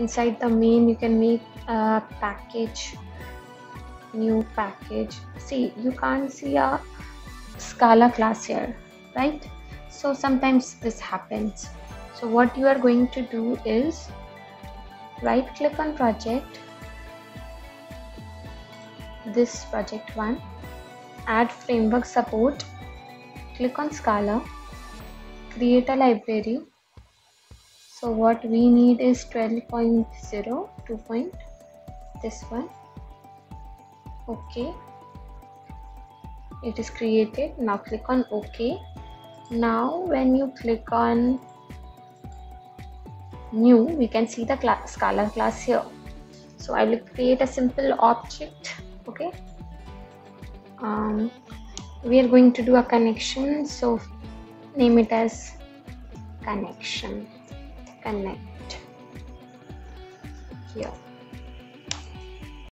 inside the main you can make a package new package. See you can't see a scala class here right? So sometimes this happens. So what you are going to do is right click on project this project one add framework support click on scala create a library so what we need is 12.0 2 point this one. Okay. It is created. Now click on ok. Now when you click on new we can see the class, scala class here. So i will create a simple object. Okay. Um, we are going to do a connection. So name it as connection connect here